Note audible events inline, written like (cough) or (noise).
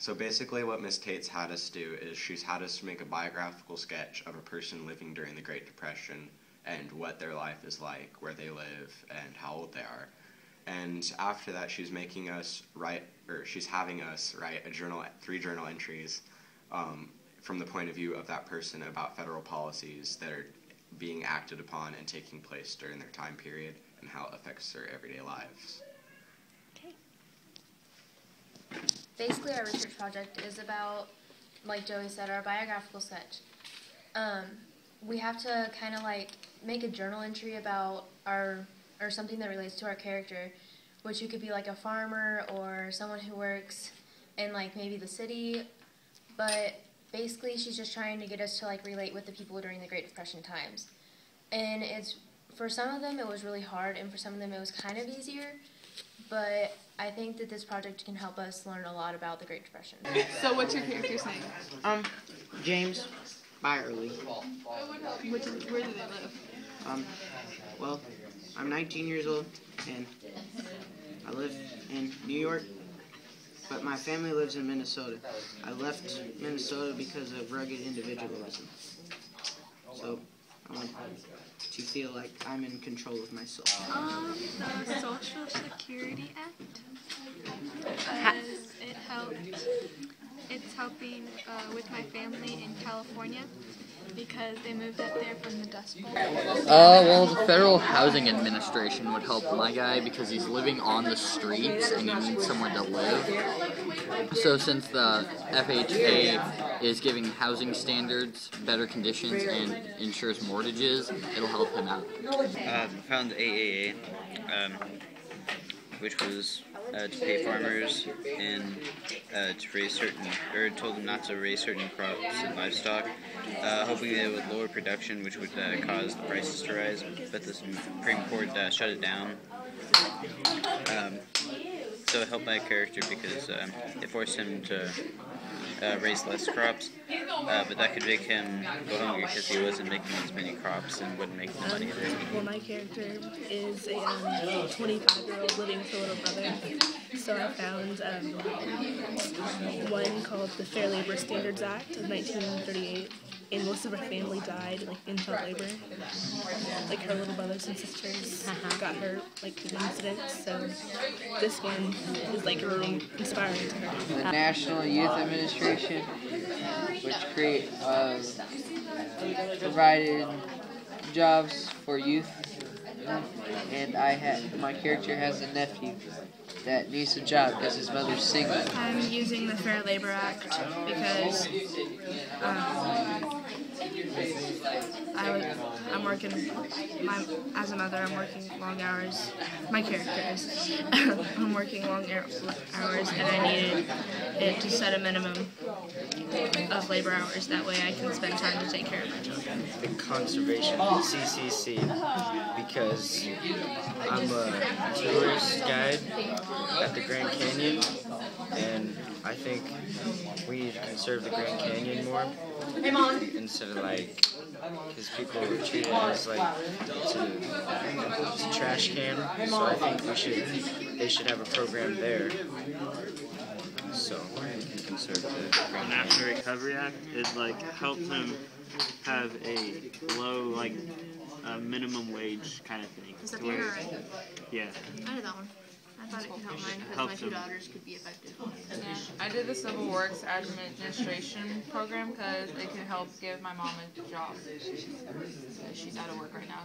So basically, what Miss Tate's had us do is she's had us make a biographical sketch of a person living during the Great Depression and what their life is like, where they live, and how old they are. And after that, she's making us write, or she's having us write a journal, three journal entries um, from the point of view of that person about federal policies that are being acted upon and taking place during their time period and how it affects their everyday lives. Basically, our research project is about, like Joey said, our biographical sketch. Um, we have to kind of like make a journal entry about our or something that relates to our character, which you could be like a farmer or someone who works in like maybe the city, but basically she's just trying to get us to like relate with the people during the Great Depression times. And it's for some of them it was really hard and for some of them it was kind of easier, but I think that this project can help us learn a lot about the Great Depression. So what's your character's name? Um, James Byerly. Which, where do they live? Um, well, I'm 19 years old and I live in New York, but my family lives in Minnesota. I left Minnesota because of rugged individualism. So I want to feel like I'm in control of myself. Um, the Social Security Act. Because it helped. It's helping uh, with my family in California because they moved up there from the Dust Bowl. Uh, well, the Federal Housing Administration would help my guy because he's living on the streets and he needs somewhere to live. So since the FHA is giving housing standards better conditions and insures mortgages, it'll help him out. Uh, found the AAA, um, which was uh, to pay farmers and uh, to raise certain, or told them not to raise certain crops and livestock, uh, hoping that it would lower production, which would uh, cause the prices to rise. But the Supreme Court uh, shut it down. Um, so it helped my character because um, it forced him to uh, raise less crops, uh, but that could make him go hungry because he wasn't making as many crops and wouldn't make the money. Well, my character is a 25-year-old living with a little brother. So I found um, one called the Fair Labor Standards Act of 1938, and most of her family died like in child labor. Like her little brothers and sisters got hurt like in incidents. So this one is like really inspiring to her. The National Youth Administration, which create uh, provided jobs for youth, and I had my character has a nephew that needs a job because his mother's single. I'm using the Fair Labor Act because um, I was, I'm working, my, as a mother, I'm working long hours. My character is. (laughs) I'm working long hours and I needed it to set a minimum of labor hours. That way I can spend time to take care of my children. The conservation, CCC, because I'm a tourist guide at the Grand Canyon, and I think we need to conserve the Grand Canyon more instead of like, because people treat it as like it's a, it's a trash can. So I think we should they should have a program there. So we can conserve the Grand The National Recovery Act it like helps them have a low like uh, minimum wage kind of thing. Is that where- right? Yeah. I did that one. I thought it could help mine because my two daughters could be affected. Yeah, I did the Civil Works Administration program because it could help give my mom a job. She's out of work right now.